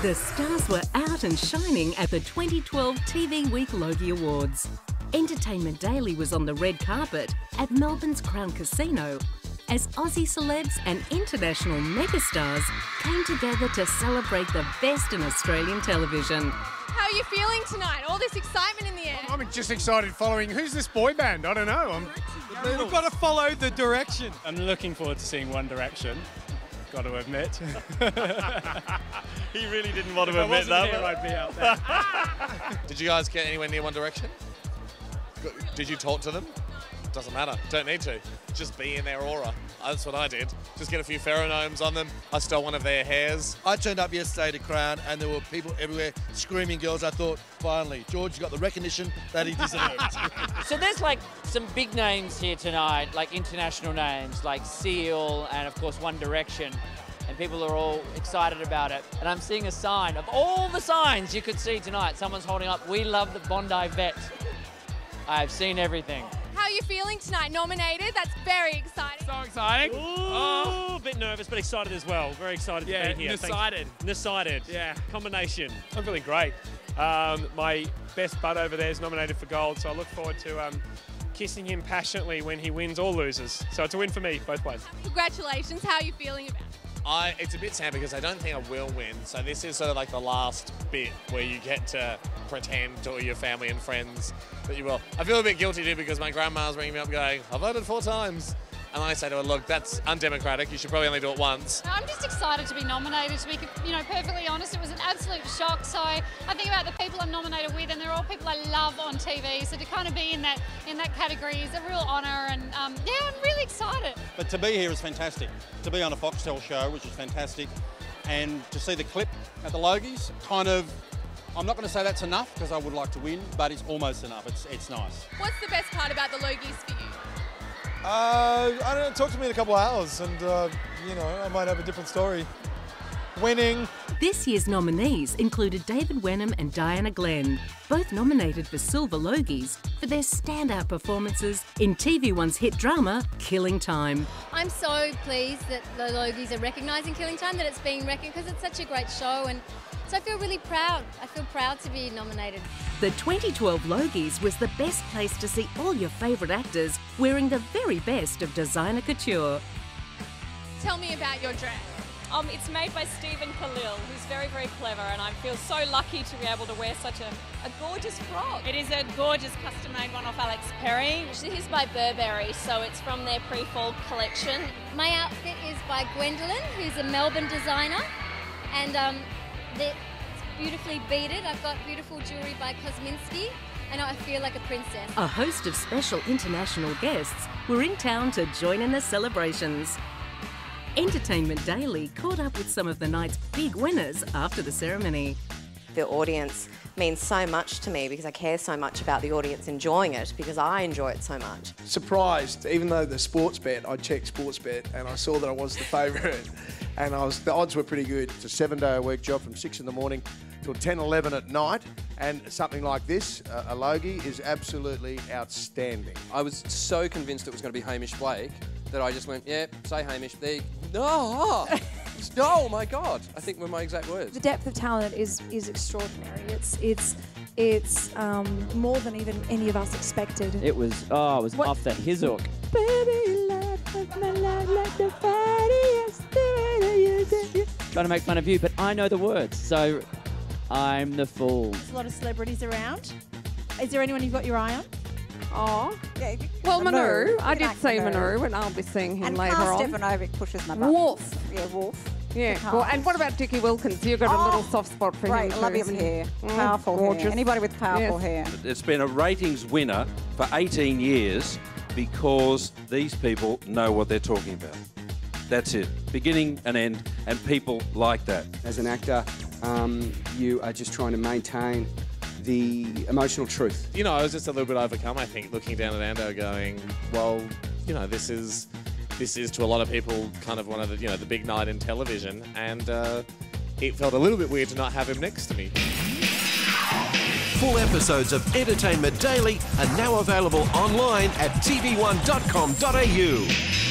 The stars were out and shining at the 2012 TV Week Logie Awards. Entertainment Daily was on the red carpet at Melbourne's Crown Casino as Aussie celebs and international megastars came together to celebrate the best in Australian television. How are you feeling tonight? All this excitement in the air. I'm just excited following. Who's this boy band? I don't know. I'm, We've got to follow the direction. I'm looking forward to seeing One Direction. Got to admit. he really didn't want to If I admit that. here, I'd be out there. Did you guys get anywhere near One Direction? Did you talk to them? Doesn't matter. Don't need to. Just be in their aura. That's what I did. Just get a few pheromones on them. I stole one of their hairs. I turned up yesterday to Crown and there were people everywhere screaming girls. I thought, finally, George got the recognition that he deserved. So there's like some big names here tonight, like international names like Seal and of course One Direction. And people are all excited about it. And I'm seeing a sign of all the signs you could see tonight. Someone's holding up, We love the Bondi Vet. I've seen everything. How are you feeling tonight? Nominated? That's very exciting. So exciting. Oh, a bit nervous, but excited as well. Very excited Yeah, to be here. Thanks- decided. Decided. Yeah. Combination. I'm feeling great. Um, my best bud over there is nominated for gold, so I look forward to um, kissing him passionately when he wins or loses. So it's a win for me, both ways. Congratulations. How are you feeling about it? I, it's a bit sad because I don't think I will win. So this is sort of like the last bit where you get to pretend to all your family and friends that you will. I feel a bit guilty too because my grandma's ringing me up going, I voted four times. And I say to her, look, that's undemocratic. You should probably only do it once. I'm just excited to be nominated. To be, you know, perfectly honest, it was an absolute shock. So I think about the people I'm nominated with, and they're all people I love on TV. So to kind of be in that in that category is a real honour, and um, yeah, I'm really excited. But to be here is fantastic. To be on a Foxtel show, which is fantastic, and to see the clip at the Logies, kind of. I'm not going to say that's enough because I would like to win, but it's almost enough. It's it's nice. What's the best part about the Logies for you? Uh, I don't know. Talk to me in a couple of hours, and uh, you know, I might have a different story. Winning. This year's nominees included David Wenham and Diana Glenn, both nominated for Silver Logies for their standout performances in TV One's hit drama Killing Time. I'm so pleased that the Logies are recognising Killing Time, that it's being reckoned because it's such a great show, and so I feel really proud. I feel proud to be nominated. The 2012 Logies was the best place to see all your favourite actors wearing the very best of designer couture. Tell me about your dress. Um, it's made by Steven Khalil, who's very, very clever, and I feel so lucky to be able to wear such a, a gorgeous frock. It is a gorgeous custom-made one off Alex Perry. This is by Burberry, so it's from their pre-fall collection. My outfit is by Gwendolynne, who's a Melbourne designer, and um, the- it's beautifully beaded. I've got beautiful jewellery by Kozminsky, and I feel like a princess. A host of special international guests were in town to join in the celebrations. Entertainment Daily caught up with some of the night's big winners after the ceremony. The audience means so much to me because I care so much about the audience enjoying it because I enjoy it so much. Surprised, even though the Sportsbet, I checked Sportsbet, and I saw that I was the favourite, and I was the odds were pretty good. It's a seven-day-a-week job from six in the morning till 10, 11 at night, and something like this, uh, a Logie, is absolutely outstanding. I was so convinced it was going to be Hamish Blake that I just went, yeah, say Hamish. There, no, no, oh my God. I think were my exact words. The depth of talent is is extraordinary. It's it's it's um, more than even any of us expected. It was, oh, it was What- off the his hook. Trying to make fun of you, but I know the words, so I'm the fool. There's a lot of celebrities around. Is there anyone you've got your eye on? Oh, Yeah, well, Manu. I did see Manu, and I'll be seeing him And later Carl on. Stefanovic pushes my buttons. Wolf. Yeah, Wolf. Yeah. Well, and what about Dickie Wilkins? You've got a little soft spot for Great, him. I love too, his hair. Mm, Powerful gorgeous. hair. Anybody with powerful Yes. hair. It's been a ratings winner for 18 years because these people know what they're talking about. That's it. Beginning and end, and people like that. As an actor, um, you are just trying to maintain the emotional truth. You know, I was just a little bit overcome, I think, looking down at Ando going, well, you know, this is this is to a lot of people kind of one of the, you know, the big night in television. And uh, it felt a little bit weird to not have him next to me. Full episodes of Entertainment Daily are now available online at tv1.com.au.